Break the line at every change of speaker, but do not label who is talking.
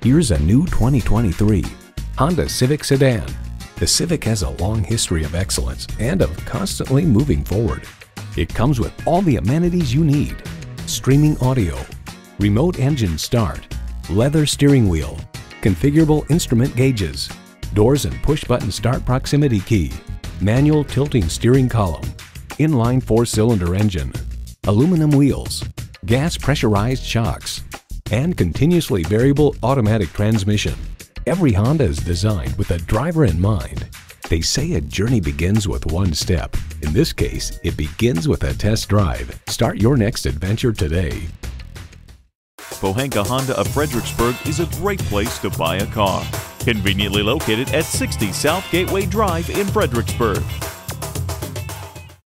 Here's a new 2023 Honda Civic Sedan. The Civic has a long history of excellence and of constantly moving forward. It comes with all the amenities you need. Streaming audio, remote engine start, leather steering wheel, configurable instrument gauges, doors and push-button start proximity key, manual tilting steering column, inline four-cylinder engine, aluminum wheels, gas pressurized shocks, and continuously variable automatic transmission. Every Honda is designed with the driver in mind. They say a journey begins with one step. In this case, it begins with a test drive. Start your next adventure today.
Pohanka Honda of Fredericksburg is a great place to buy a car. Conveniently located at 60 South Gateway Drive in Fredericksburg.